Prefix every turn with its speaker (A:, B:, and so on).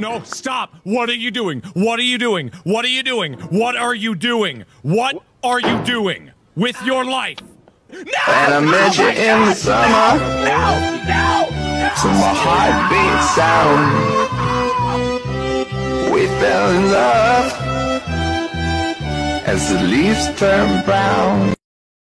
A: no, stop. What are you doing? What are you doing? What are you doing? What are you doing? What are you doing with your life?
B: No! And I met you in the summer.
C: No! No!
B: To my heartbeat sound. We fell in love as the leaves turn brown.